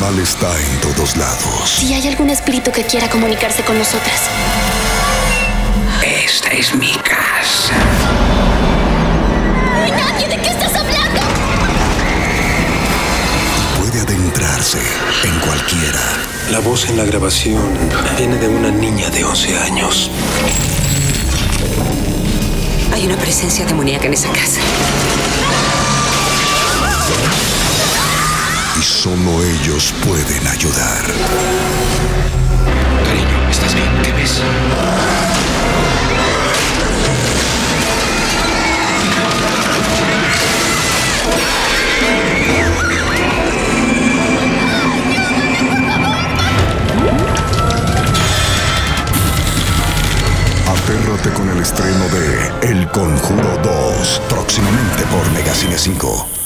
mal está en todos lados. Si hay algún espíritu que quiera comunicarse con nosotras. Esta es mi casa. ¡Nadie! ¿De qué estás hablando? Puede adentrarse en cualquiera. La voz en la grabación viene de una niña de 11 años. Hay una presencia demoníaca en esa casa. Solo ellos pueden ayudar. Cariño, ¿estás bien? ¿Qué ves? Atérrate con el estreno de El Conjuro 2, próximamente por Megacine 5.